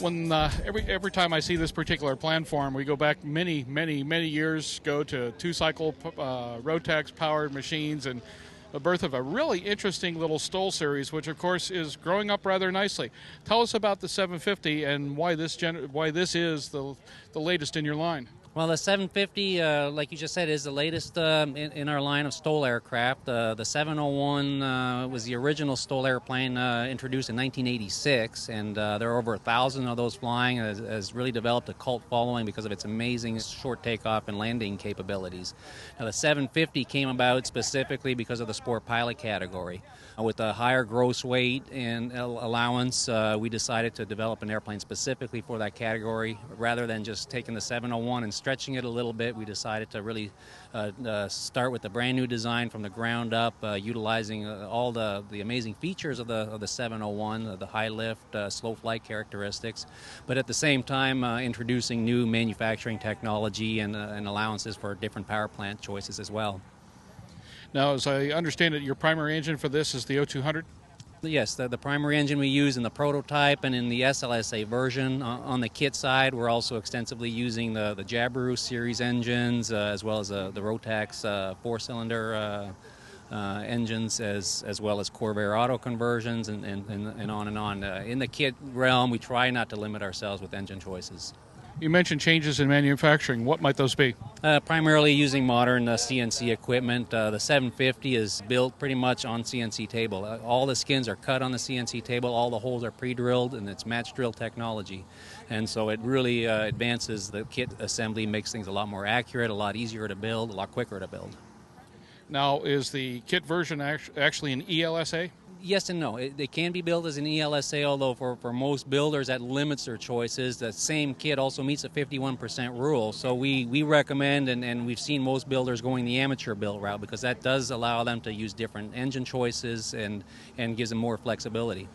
when uh, every every time I see this particular plan form, we go back many, many, many years, go to two cycle uh, Rotax powered machines, and the birth of a really interesting little STOL series, which of course is growing up rather nicely. Tell us about the 750 and why this gen- why this is the the latest in your line. Well, the 750, uh, like you just said, is the latest um, in, in, our line of STOL aircraft. Uh, the 701 uh, was the original STOL airplane uh, introduced in 1986, and uh, there are over a thousand of those flying. Has, has really developed a cult following because of its amazing short takeoff and landing capabilities. Now, the 750 came about specifically because of the sport pilot category. with a higher gross weight and allowance, we decided to develop an airplane specifically for that category rather than just taking the 701 and stretching it a little bit, we decided to really uh, uh, start with a brand new design from the ground up, uh, utilizing all the, the amazing features of the, of the 701, uh, the high lift, slow flight characteristics, but at the same time introducing new manufacturing technology and, and allowances for different power plant choices as well. Now, as I understand it, your primary engine for this is the O200? Yes, the, the, primary engine we use in the prototype and in the SLSA version. Uh, on the kit side, we're also extensively using the, the Jabiru series engines uh, as well as uh, the Rotax uh, four-cylinder uh, engines as, as well as Corvair auto conversions and, and, and, on and on. in the kit realm, we try not to limit ourselves with engine choices. You mentioned changes in manufacturing. What might those be? Uh, primarily using modern uh, CNC equipment. Uh, the 750 is built pretty much on CNC table. Uh, all the skins are cut on the CNC table. All the holes are pre-drilled, and it's match drill technology. And so it really uh, advances the kit assembly, makes things a lot more accurate, a lot easier to build, a lot quicker to build. Now, is the kit version actually an ELSA? Yes and no. It, they can be built as an ELSA, although for, for most builders that limits their choices. The same kit also meets a 51% rule. So we, we recommend, and, and we've seen most builders going the amateur build route because that does allow them to use different engine choices and, and gives them more flexibility.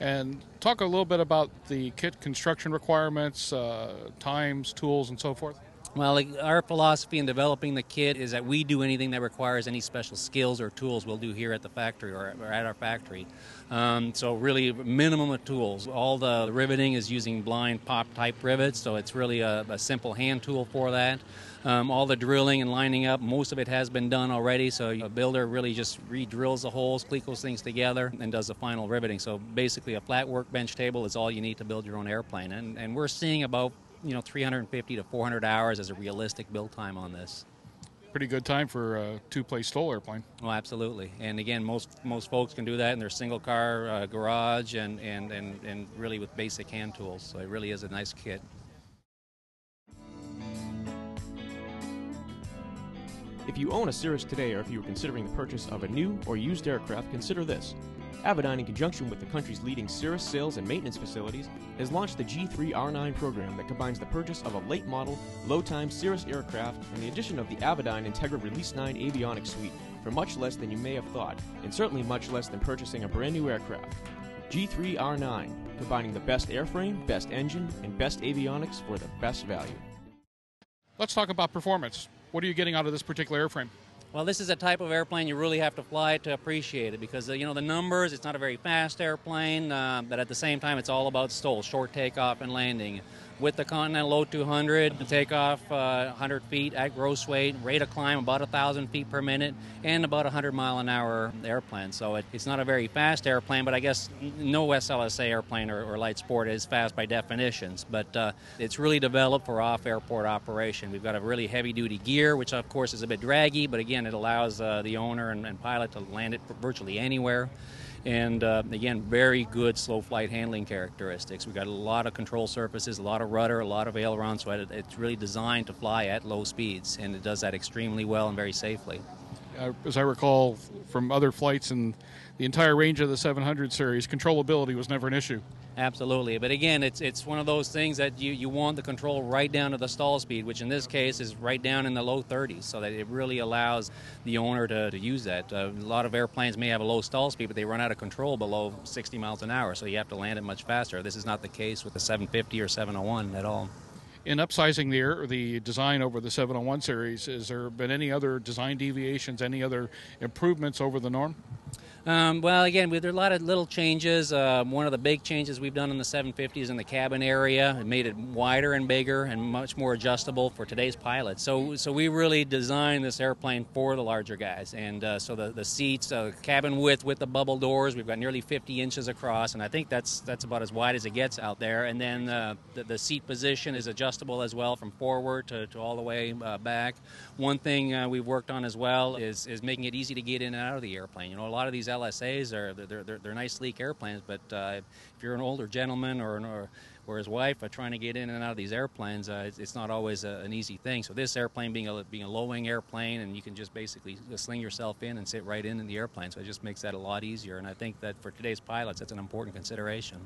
And talk a little bit about the kit construction requirements, uh, times, tools, and so forth. Well, our philosophy in developing the kit is that we do anything that requires any special skills or tools we'll do here at the factory or, at our factory. Um, so really minimum of tools. All the riveting is using blind pop type rivets, so it's really a, a simple hand tool for that. Um, all the drilling and lining up, most of it has been done already, so a builder really just re-drills the holes, clecos things together, and does the final riveting. So basically a flat workbench table is all you need to build your own airplane. And, and we're seeing about you know 350 to 400 hours as a realistic build time on this. Pretty good time for a two-place STOL airplane. Well, absolutely. And again, most most folks can do that in their single car uh, garage and, and, and, and really with basic hand tools. So it really is a nice kit. If you own a Cirrus today or if you are considering the purchase of a new or used aircraft, consider this. Avidyne, in conjunction with the country's leading Cirrus sales and maintenance facilities, has launched the G3R9 program that combines the purchase of a late model, low time Cirrus aircraft and the addition of the Avidyne Integra Release 9 avionics suite for much less than you may have thought, and certainly much less than purchasing a brand new aircraft. G3R9, combining the best airframe, best engine, and best avionics for the best value. Let's talk about performance. What are you getting out of this particular airframe? Well, this is a type of airplane you really have to fly to appreciate it because, uh, you know, the numbers, it's not a very fast airplane, uh, but at the same time, it's all about STOL, short takeoff and landing with the Continental O200, the takeoff uh, 100 feet at gross weight, rate of climb about 1,000 feet per minute, and about 100 mile an hour airplane. So it, it's not a very fast airplane, but I guess no SLSA airplane or, or light sport is fast by definitions. But uh, it's really developed for off-airport operation. We've got a really heavy-duty gear, which of course is a bit draggy, but again, it allows uh, the owner and, and pilot to land it virtually anywhere and uh, again, very good slow flight handling characteristics. We've got a lot of control surfaces, a lot of rudder, a lot of aileron, so it's really designed to fly at low speeds, and it does that extremely well and very safely. As I recall from other flights and the entire range of the 700 series, controllability was never an issue. Absolutely, but again, it's it's one of those things that you, you want the control right down to the stall speed, which in this case is right down in the low 30s, so that it really allows the owner to, to use that. Uh, a lot of airplanes may have a low stall speed, but they run out of control below 60 miles an hour, so you have to land it much faster. This is not the case with the 750 or 701 at all in upsizing the air, the design over the 701 series, has there been any other design deviations, any other improvements over the norm? Um, well, again, we, there are a lot of little changes. Um, one of the big changes we've done in the 750s in the cabin area, it made it wider and bigger and much more adjustable for today's pilots. So, so we really designed this airplane for the larger guys, and uh, so the the seats, uh, cabin width with the bubble doors, we've got nearly 50 inches across, and I think that's that's about as wide as it gets out there. And then uh, the, the, seat position is adjustable as well from forward to, to all the way uh, back. One thing uh, we've worked on as well is is making it easy to get in and out of the airplane. You know, a lot of these LSAs are they're, they're, they're nice sleek airplanes, but uh, if you're an older gentleman or, or, or his wife are trying to get in and out of these airplanes, uh, it's, it's, not always a, an easy thing. So this airplane being a being a low wing airplane, and you can just basically sling yourself in and sit right in in the airplane. So it just makes that a lot easier. And I think that for today's pilots, that's an important consideration.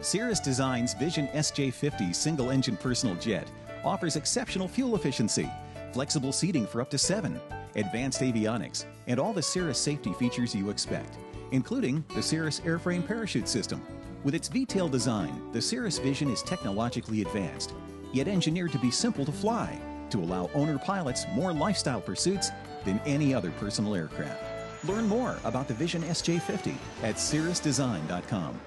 Cirrus Design's Vision SJ50 single engine personal jet offers exceptional fuel efficiency, flexible seating for up to seven advanced avionics, and all the Cirrus safety features you expect, including the Cirrus airframe parachute system. With its V-tail design, the Cirrus Vision is technologically advanced, yet engineered to be simple to fly, to allow owner pilots more lifestyle pursuits than any other personal aircraft. Learn more about the Vision SJ50 at cirrusdesign.com.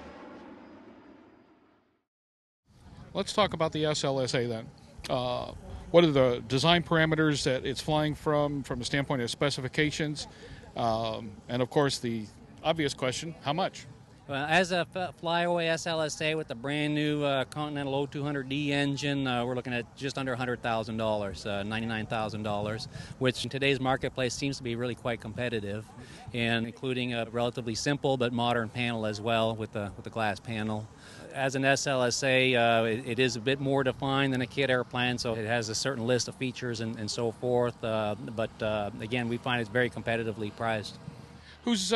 Let's talk about the SLSA then. Uh, what are the design parameters that it's flying from, from the standpoint of specifications, um, and of course the obvious question: how much? Well, as a flyaway SLSA with a brand new uh, Continental O200D engine, uh, we're looking at just under $100,000, uh, $99,000, which in today's marketplace seems to be really quite competitive, and including a relatively simple but modern panel as well with the, with the glass panel. As an SLSA, uh, it, it is a bit more defined than a kit airplane, so it has a certain list of features and, and so forth, uh, but uh, again, we find it's very competitively priced. Who's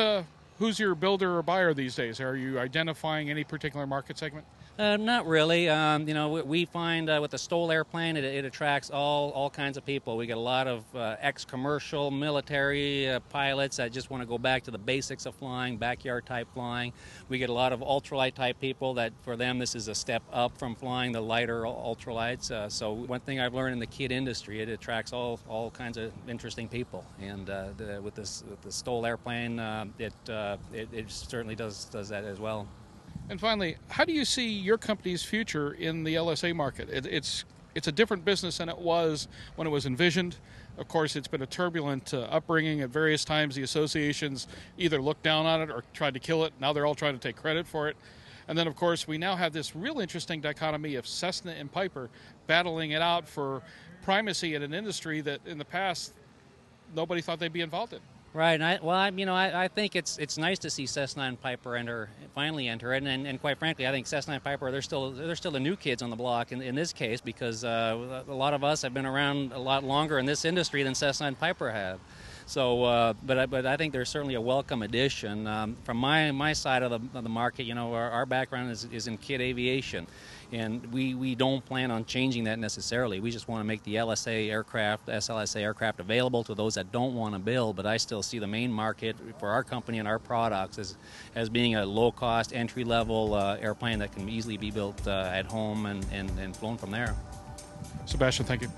who's your builder or buyer these days? Are you identifying any particular market segment? Uh, not really. Um, you know, we, we find uh, with the STOL airplane, it, it, attracts all all kinds of people. We get a lot of uh, ex-commercial, military uh, pilots that just want to go back to the basics of flying, backyard type flying. We get a lot of ultralight type people that, for them, this is a step up from flying the lighter ultralights. Uh, so one thing I've learned in the kit industry, it attracts all all kinds of interesting people. And uh, the, with this with the STOL airplane, it, it it certainly does does that as well. And finally, how do you see your company's future in the LSA market? It, it's it's a different business than it was when it was envisioned. Of course, it's been a turbulent uh, upbringing at various times. The associations either looked down on it or tried to kill it. Now they're all trying to take credit for it. And then, of course, we now have this real interesting dichotomy of Cessna and Piper battling it out for primacy in an industry that in the past nobody thought they'd be involved in. Right. I, well, I, you know, I, I, think it's it's nice to see Cessna and Piper enter finally enter and, and quite frankly, I think Cessna and Piper they're still they're still the new kids on the block in, in this case because uh, a lot of us have been around a lot longer in this industry than Cessna and Piper have. So, uh, but but I think there's certainly a welcome addition um, from my my side of the, of the market. You know, our, our background is, is in kit aviation, and we, we don't plan on changing that necessarily. We just want to make the LSA aircraft, SLSA aircraft available to those that don't want to build, but I still see the main market for our company and our products as, as being a low-cost, entry-level uh, airplane that can easily be built uh, at home and, and, and flown from there. Sebastien, thank you.